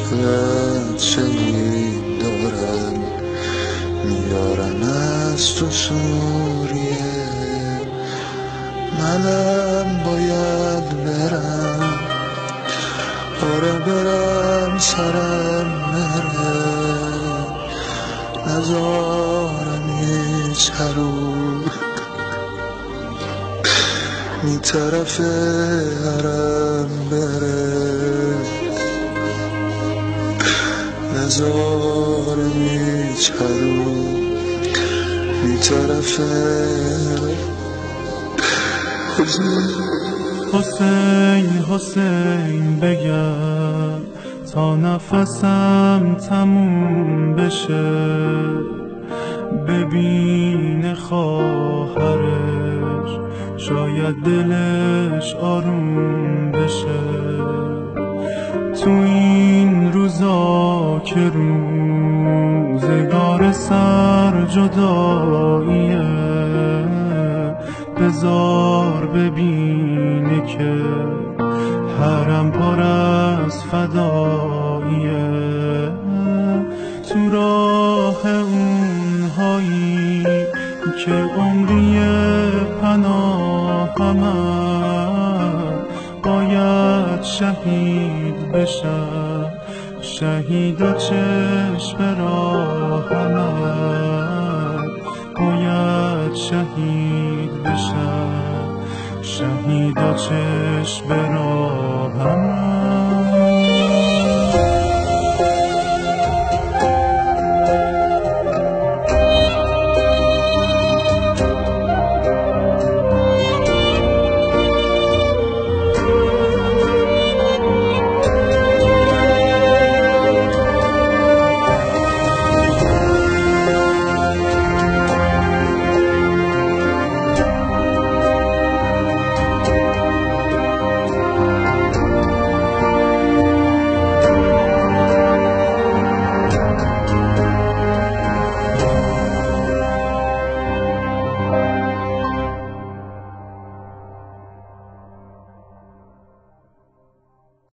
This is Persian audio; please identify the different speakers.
Speaker 1: چقدر شنید دارم میارن از تو سوریه منم باید برم آره برم سرم مره نزارم هیچ هرو می طرف حرم بره. نزارم هیچ هرو می طرف
Speaker 2: حسین حسین بگم تا نفسم تموم بشه. ببین خواهرش شاید دلش آروم بشه. تو این که روزگار سر جداییه. بزار ببینه که حرم پر از فداییه. تو راه اونهایی که عمری پناه باید شهید بشم. شهید چشم راه باید شهید بشم. شهید چشم راه